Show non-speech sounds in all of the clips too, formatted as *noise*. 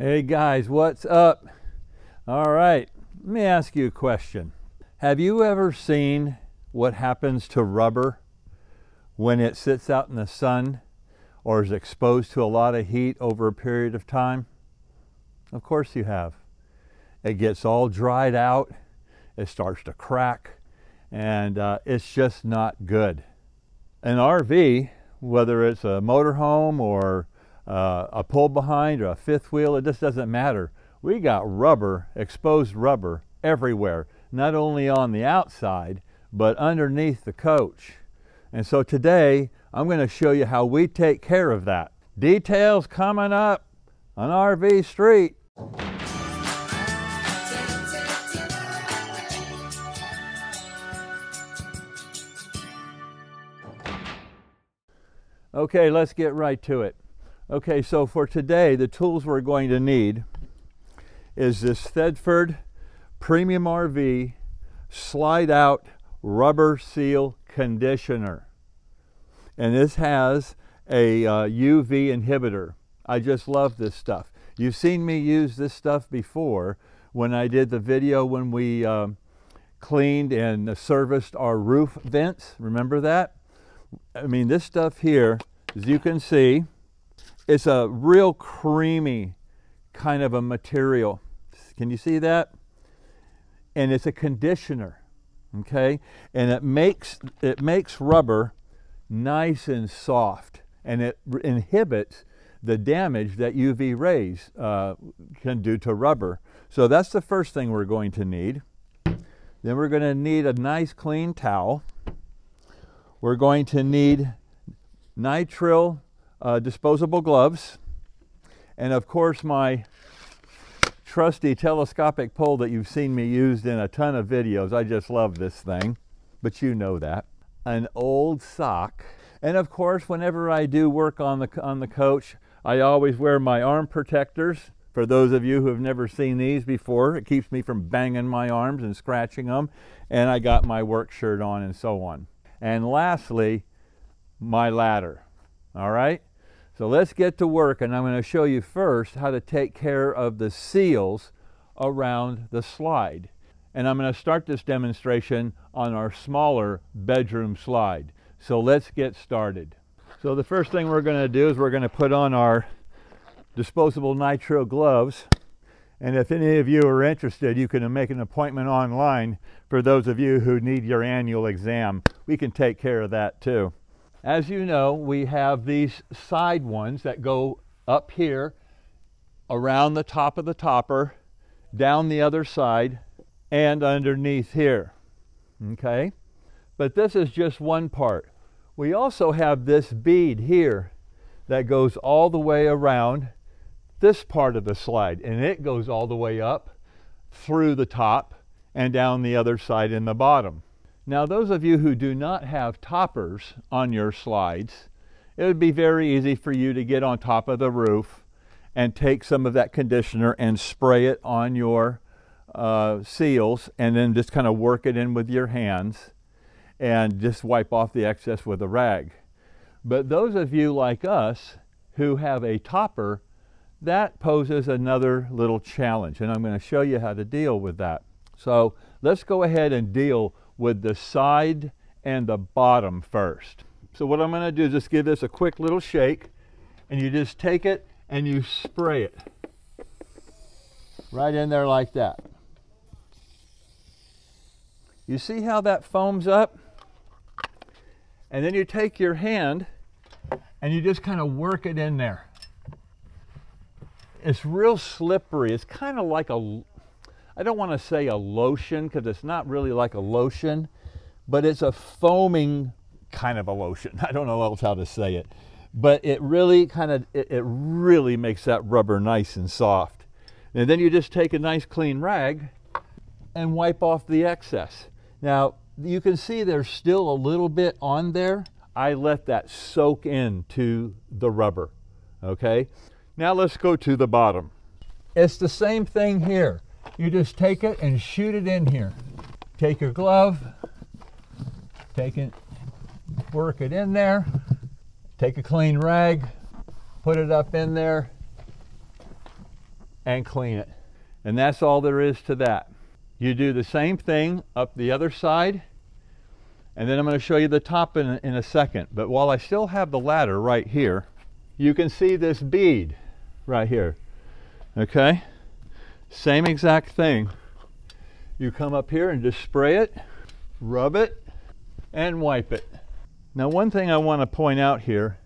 Hey guys, what's up? All right, let me ask you a question. Have you ever seen what happens to rubber when it sits out in the sun or is exposed to a lot of heat over a period of time? Of course you have. It gets all dried out, it starts to crack, and uh, it's just not good. An RV, whether it's a motorhome or uh, a pull behind or a fifth wheel, it just doesn't matter. We got rubber, exposed rubber everywhere, not only on the outside, but underneath the coach. And so today, I'm going to show you how we take care of that. Details coming up on RV Street. Okay, let's get right to it. Okay, so for today, the tools we're going to need is this Thetford Premium RV Slide Out Rubber Seal Conditioner. And this has a uh, UV inhibitor. I just love this stuff. You've seen me use this stuff before when I did the video when we um, cleaned and serviced our roof vents. Remember that? I mean, this stuff here, as you can see, it's a real creamy kind of a material. Can you see that? And it's a conditioner, okay? And it makes, it makes rubber nice and soft and it inhibits the damage that UV rays uh, can do to rubber. So that's the first thing we're going to need. Then we're going to need a nice clean towel. We're going to need nitrile uh, disposable gloves, and of course my trusty telescopic pole that you've seen me used in a ton of videos. I just love this thing, but you know that. An old sock, and of course whenever I do work on the, on the coach, I always wear my arm protectors. For those of you who have never seen these before, it keeps me from banging my arms and scratching them. And I got my work shirt on and so on. And lastly, my ladder. All right? So let's get to work and I'm going to show you first how to take care of the seals around the slide. And I'm going to start this demonstration on our smaller bedroom slide. So let's get started. So the first thing we're going to do is we're going to put on our disposable nitrile gloves. And if any of you are interested, you can make an appointment online for those of you who need your annual exam. We can take care of that too. As you know, we have these side ones that go up here, around the top of the topper, down the other side, and underneath here. Okay? But this is just one part. We also have this bead here that goes all the way around this part of the slide, and it goes all the way up through the top and down the other side in the bottom. Now, those of you who do not have toppers on your slides, it would be very easy for you to get on top of the roof and take some of that conditioner and spray it on your uh, seals and then just kind of work it in with your hands and just wipe off the excess with a rag. But those of you like us who have a topper, that poses another little challenge and I'm going to show you how to deal with that. So let's go ahead and deal with the side and the bottom first. So what I'm going to do is just give this a quick little shake and you just take it and you spray it right in there like that. You see how that foams up? And then you take your hand and you just kind of work it in there. It's real slippery. It's kind of like a I don't want to say a lotion because it's not really like a lotion, but it's a foaming kind of a lotion. *laughs* I don't know else how to say it, but it really kind of, it, it really makes that rubber nice and soft. And then you just take a nice clean rag and wipe off the excess. Now, you can see there's still a little bit on there. I let that soak into the rubber, okay? Now let's go to the bottom. It's the same thing here you just take it and shoot it in here. Take your glove, take it, work it in there, take a clean rag, put it up in there, and clean it. And that's all there is to that. You do the same thing up the other side and then I'm going to show you the top in, in a second. But while I still have the ladder right here, you can see this bead right here. Okay? Same exact thing. You come up here and just spray it, rub it, and wipe it. Now one thing I want to point out here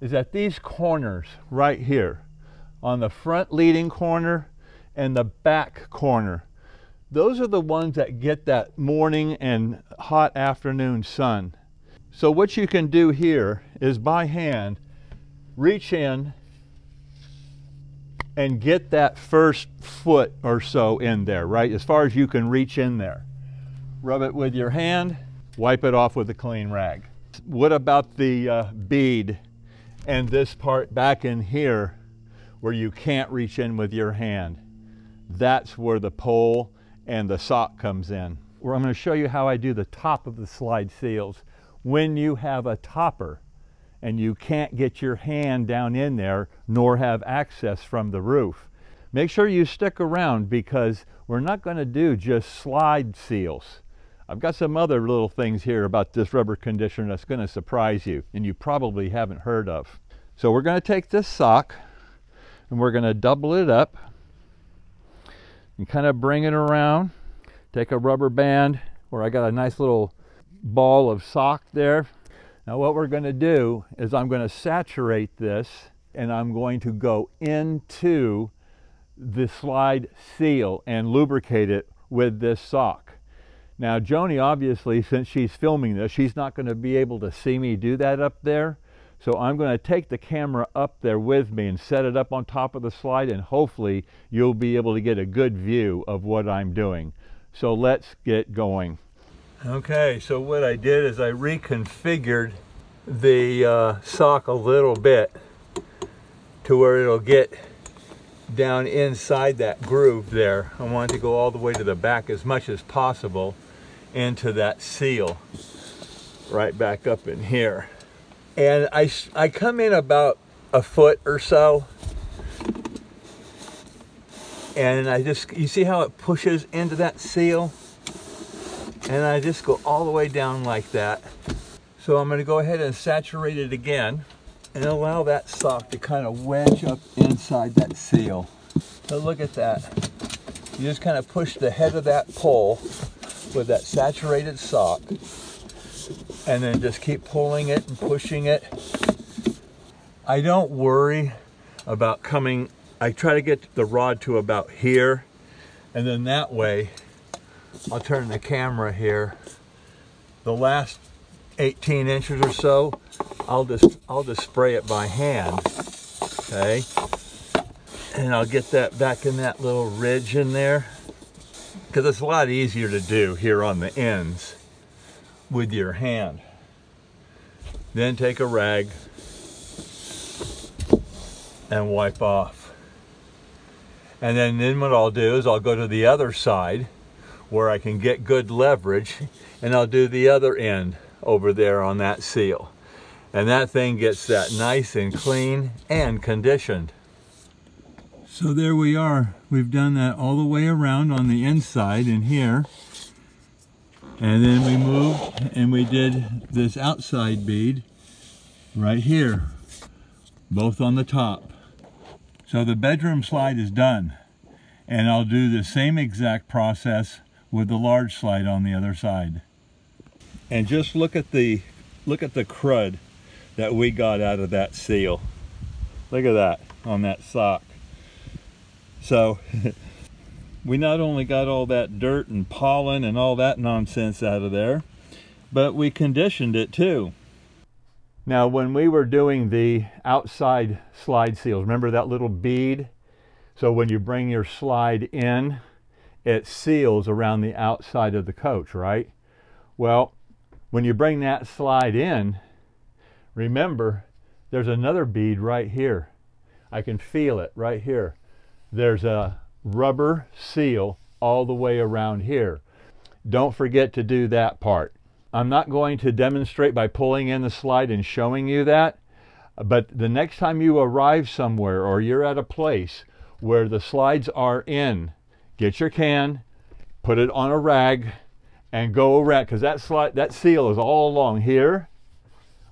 is that these corners right here, on the front leading corner and the back corner, those are the ones that get that morning and hot afternoon sun. So what you can do here is by hand, reach in and get that first foot or so in there, right? As far as you can reach in there. Rub it with your hand, wipe it off with a clean rag. What about the uh, bead and this part back in here where you can't reach in with your hand? That's where the pole and the sock comes in. Where I'm going to show you how I do the top of the slide seals when you have a topper and you can't get your hand down in there nor have access from the roof. Make sure you stick around because we're not going to do just slide seals. I've got some other little things here about this rubber conditioner that's going to surprise you and you probably haven't heard of. So we're going to take this sock and we're going to double it up and kind of bring it around. Take a rubber band where I got a nice little ball of sock there. Now what we're going to do is I'm going to saturate this and I'm going to go into the slide seal and lubricate it with this sock. Now Joni obviously since she's filming this she's not going to be able to see me do that up there so I'm going to take the camera up there with me and set it up on top of the slide and hopefully you'll be able to get a good view of what I'm doing. So let's get going. Okay, so what I did is I reconfigured the uh, sock a little bit to where it'll get down inside that groove there. I want it to go all the way to the back as much as possible into that seal right back up in here. And I, I come in about a foot or so. And I just you see how it pushes into that seal and I just go all the way down like that. So I'm going to go ahead and saturate it again and allow that sock to kind of wedge up inside that seal. So look at that. You just kind of push the head of that pole with that saturated sock and then just keep pulling it and pushing it. I don't worry about coming, I try to get the rod to about here and then that way I'll turn the camera here. The last 18 inches or so, I'll just I'll just spray it by hand. Okay. And I'll get that back in that little ridge in there. Because it's a lot easier to do here on the ends with your hand. Then take a rag and wipe off. And then, then what I'll do is I'll go to the other side where I can get good leverage and I'll do the other end over there on that seal. And that thing gets that nice and clean and conditioned. So there we are. We've done that all the way around on the inside in here. And then we moved and we did this outside bead right here, both on the top. So the bedroom slide is done. And I'll do the same exact process with the large slide on the other side. And just look at the look at the crud that we got out of that seal. Look at that on that sock. So *laughs* we not only got all that dirt and pollen and all that nonsense out of there, but we conditioned it too. Now, when we were doing the outside slide seals, remember that little bead? So when you bring your slide in, it seals around the outside of the coach, right? Well, when you bring that slide in, remember, there's another bead right here. I can feel it right here. There's a rubber seal all the way around here. Don't forget to do that part. I'm not going to demonstrate by pulling in the slide and showing you that, but the next time you arrive somewhere or you're at a place where the slides are in, get your can, put it on a rag, and go around because that that seal is all along here,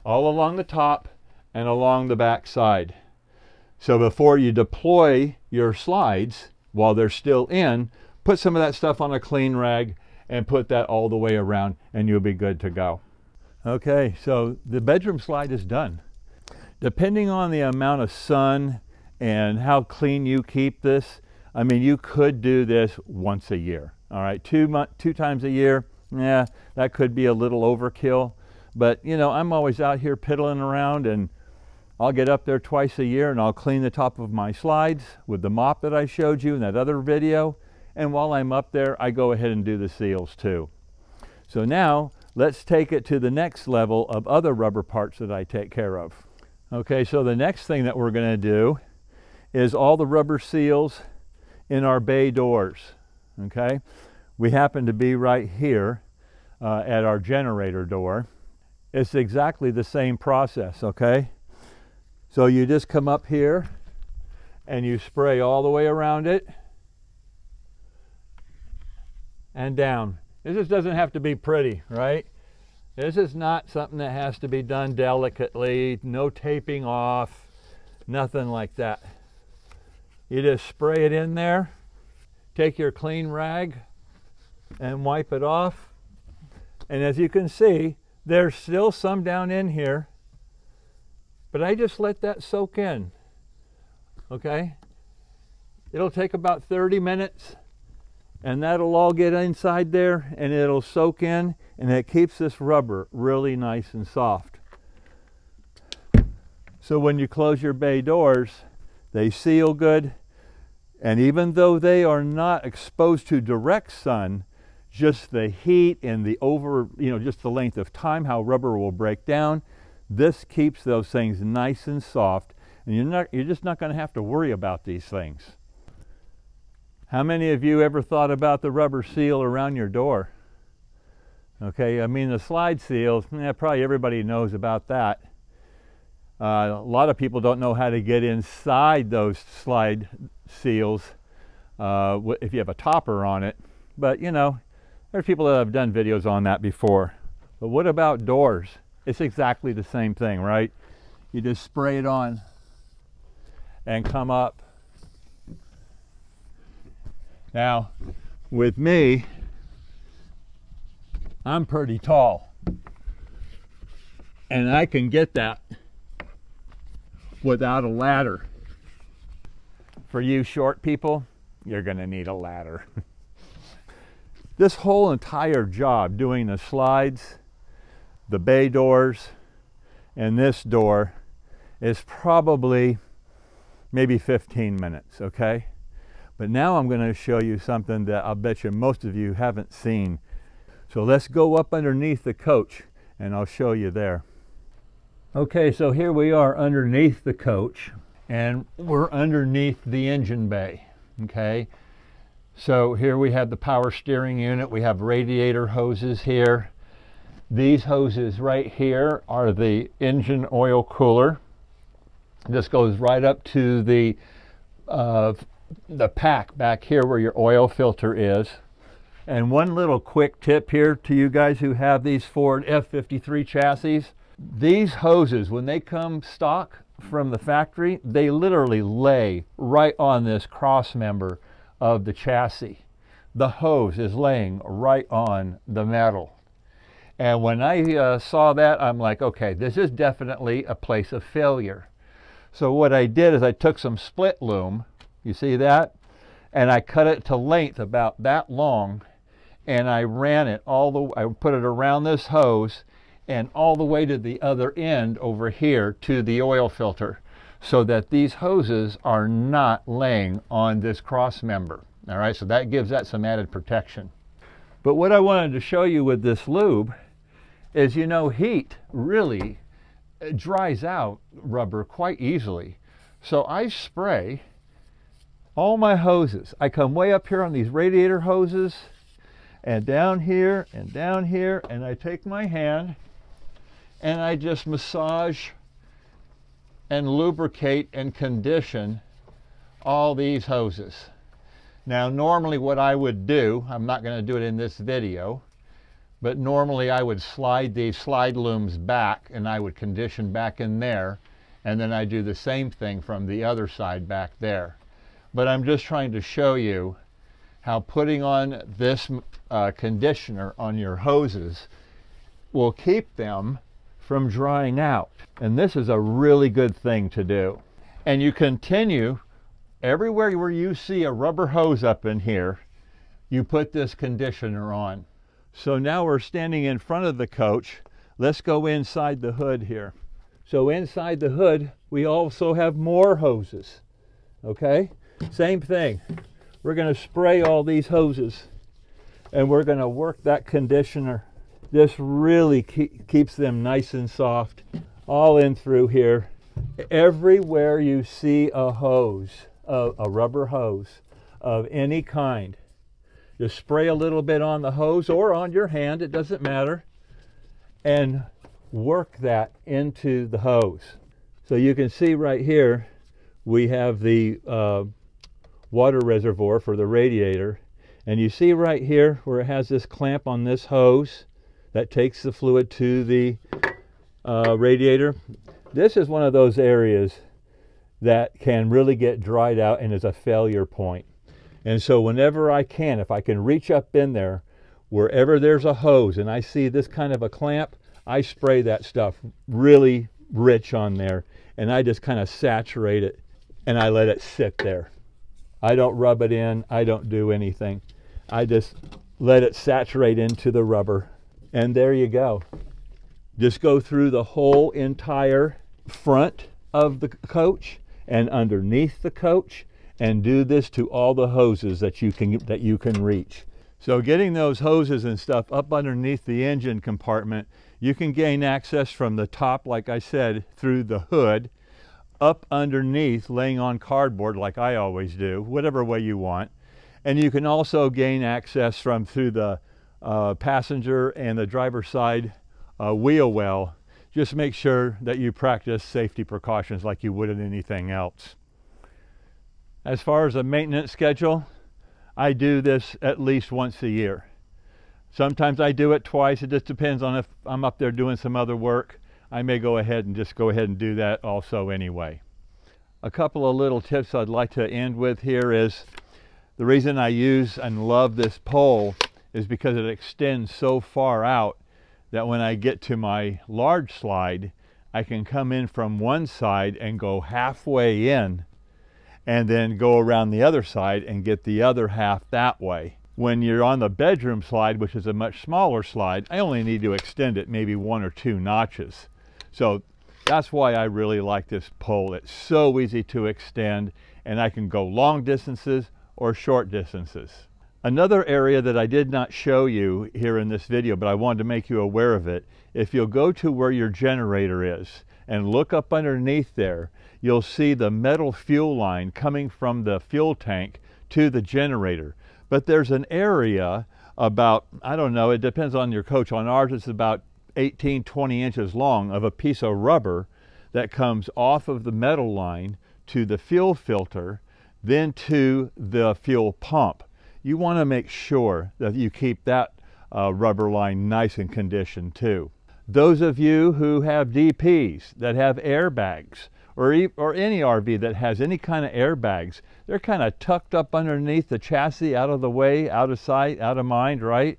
all along the top, and along the back side. So before you deploy your slides while they're still in, put some of that stuff on a clean rag and put that all the way around and you'll be good to go. Okay, so the bedroom slide is done. Depending on the amount of sun and how clean you keep this, I mean, you could do this once a year. All right, two, two times a year, yeah, that could be a little overkill. But, you know, I'm always out here piddling around and I'll get up there twice a year and I'll clean the top of my slides with the mop that I showed you in that other video. And while I'm up there, I go ahead and do the seals too. So now let's take it to the next level of other rubber parts that I take care of. Okay, so the next thing that we're gonna do is all the rubber seals in our bay doors, okay? We happen to be right here uh, at our generator door. It's exactly the same process, okay? So you just come up here and you spray all the way around it and down. This just doesn't have to be pretty, right? This is not something that has to be done delicately, no taping off, nothing like that. You just spray it in there, take your clean rag and wipe it off. And as you can see, there's still some down in here, but I just let that soak in, okay? It'll take about 30 minutes and that'll all get inside there and it'll soak in and it keeps this rubber really nice and soft. So when you close your bay doors, they seal good and even though they are not exposed to direct sun, just the heat and the over, you know, just the length of time how rubber will break down, this keeps those things nice and soft and you're not you're just not going to have to worry about these things. How many of you ever thought about the rubber seal around your door? Okay, I mean the slide seals, yeah, probably everybody knows about that. Uh, a lot of people don't know how to get inside those slide seals uh, if you have a topper on it. But you know, there's people that have done videos on that before. But what about doors? It's exactly the same thing, right? You just spray it on and come up now, with me, I'm pretty tall. And I can get that without a ladder. For you short people, you're going to need a ladder. *laughs* this whole entire job, doing the slides, the bay doors, and this door, is probably maybe 15 minutes, okay? But now I'm going to show you something that I'll bet you most of you haven't seen. So let's go up underneath the coach and I'll show you there. Okay, so here we are underneath the coach and we're underneath the engine bay, okay? So here we have the power steering unit. We have radiator hoses here. These hoses right here are the engine oil cooler. This goes right up to the uh, the pack back here where your oil filter is. And one little quick tip here to you guys who have these Ford F53 chassis. These hoses, when they come stock from the factory, they literally lay right on this cross member of the chassis. The hose is laying right on the metal. And when I uh, saw that, I'm like, okay, this is definitely a place of failure. So what I did is I took some split loom you see that? And I cut it to length about that long and I ran it all the I put it around this hose and all the way to the other end over here to the oil filter so that these hoses are not laying on this cross member. All right, so that gives that some added protection. But what I wanted to show you with this lube is you know heat really uh, dries out rubber quite easily. So I spray all my hoses. I come way up here on these radiator hoses and down here and down here and I take my hand and I just massage and lubricate and condition all these hoses. Now normally what I would do, I'm not going to do it in this video, but normally I would slide these slide looms back and I would condition back in there and then I do the same thing from the other side back there. But I'm just trying to show you how putting on this uh, conditioner on your hoses will keep them from drying out. And this is a really good thing to do. And you continue everywhere where you see a rubber hose up in here, you put this conditioner on. So now we're standing in front of the coach. Let's go inside the hood here. So inside the hood, we also have more hoses. Okay? Same thing. We're going to spray all these hoses and we're going to work that conditioner. This really keep, keeps them nice and soft all in through here. Everywhere you see a hose, a, a rubber hose of any kind, just spray a little bit on the hose or on your hand, it doesn't matter, and work that into the hose. So you can see right here, we have the uh, water reservoir for the radiator. And you see right here where it has this clamp on this hose that takes the fluid to the uh, radiator. This is one of those areas that can really get dried out and is a failure point. And so whenever I can, if I can reach up in there, wherever there's a hose and I see this kind of a clamp, I spray that stuff really rich on there and I just kind of saturate it and I let it sit there. I don't rub it in, I don't do anything. I just let it saturate into the rubber and there you go. Just go through the whole entire front of the coach and underneath the coach and do this to all the hoses that you can that you can reach. So getting those hoses and stuff up underneath the engine compartment, you can gain access from the top, like I said, through the hood, up underneath, laying on cardboard like I always do, whatever way you want. And you can also gain access from through the uh, passenger and the driver's side uh, wheel well. Just make sure that you practice safety precautions like you would in anything else. As far as a maintenance schedule, I do this at least once a year. Sometimes I do it twice. It just depends on if I'm up there doing some other work. I may go ahead and just go ahead and do that also anyway. A couple of little tips I'd like to end with here is the reason I use and love this pole is because it extends so far out that when I get to my large slide, I can come in from one side and go halfway in and then go around the other side and get the other half that way. When you're on the bedroom slide, which is a much smaller slide, I only need to extend it maybe one or two notches. So that's why I really like this pole. It's so easy to extend and I can go long distances or short distances. Another area that I did not show you here in this video, but I wanted to make you aware of it, if you'll go to where your generator is and look up underneath there, you'll see the metal fuel line coming from the fuel tank to the generator. But there's an area about, I don't know, it depends on your coach. On ours, it's about 18, 20 inches long of a piece of rubber that comes off of the metal line to the fuel filter, then to the fuel pump. You want to make sure that you keep that uh, rubber line nice and conditioned too. Those of you who have DPs that have airbags, or, or any RV that has any kind of airbags, they're kind of tucked up underneath the chassis, out of the way, out of sight, out of mind, right?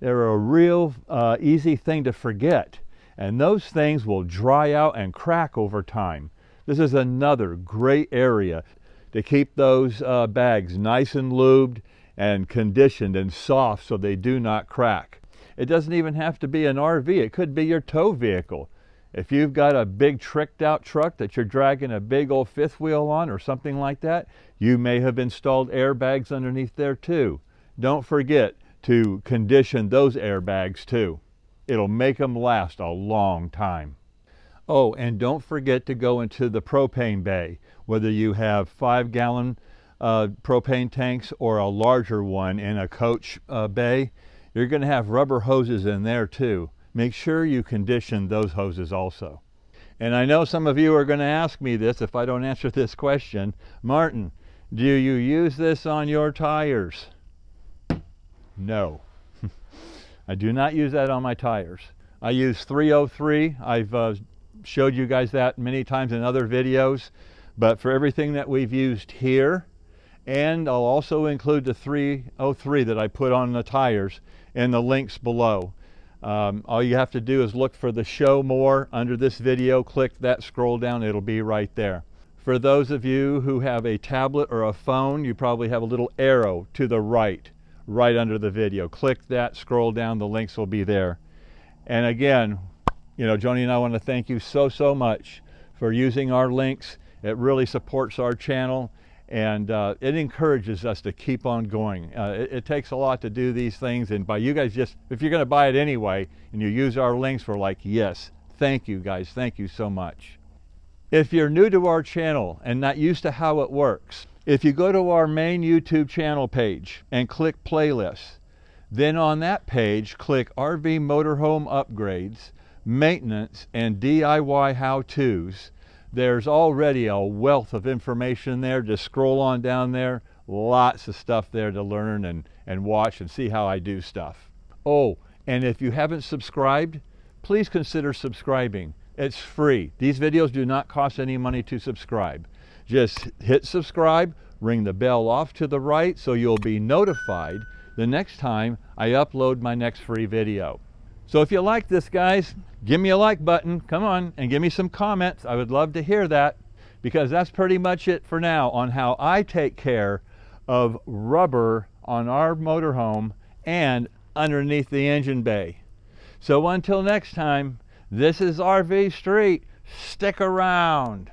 They're a real uh, easy thing to forget. And those things will dry out and crack over time. This is another great area to keep those uh, bags nice and lubed and conditioned and soft so they do not crack. It doesn't even have to be an RV, it could be your tow vehicle. If you've got a big tricked out truck that you're dragging a big old fifth wheel on or something like that, you may have installed airbags underneath there too. Don't forget to condition those airbags too. It'll make them last a long time. Oh, and don't forget to go into the propane bay, whether you have five gallon uh, propane tanks or a larger one in a coach uh, bay, you're going to have rubber hoses in there too make sure you condition those hoses also. And I know some of you are going to ask me this if I don't answer this question. Martin, Do you use this on your tires? No. *laughs* I do not use that on my tires. I use 303. I've uh, showed you guys that many times in other videos. But for everything that we've used here, and I'll also include the 303 that I put on the tires in the links below. Um, all you have to do is look for the show more under this video, click that, scroll down, it'll be right there. For those of you who have a tablet or a phone, you probably have a little arrow to the right, right under the video. Click that, scroll down, the links will be there. And again, you know, Joni and I want to thank you so, so much for using our links. It really supports our channel and uh, it encourages us to keep on going. Uh, it, it, takes a lot to do these things, and by you guys just, if you're going to buy it anyway, and you use our links, we're like, yes, thank you guys, thank you so much. If you're new to our channel and not used to how it works, if you go to our main YouTube channel page and click playlists, then on that page, click RV Motorhome Upgrades, Maintenance, and DIY How-Tos, there's already a wealth of information there. Just scroll on down there. Lots of stuff there to learn and, and watch and see how I do stuff. Oh, and if you haven't subscribed, please consider subscribing. It's free. These videos do not cost any money to subscribe. Just hit subscribe, ring the bell off to the right so you'll be notified the next time I upload my next free video. So if you like this, guys, give me a like button. Come on and give me some comments. I would love to hear that because that's pretty much it for now on how I take care of rubber on our motorhome and underneath the engine bay. So until next time, this is RV Street. Stick around.